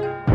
you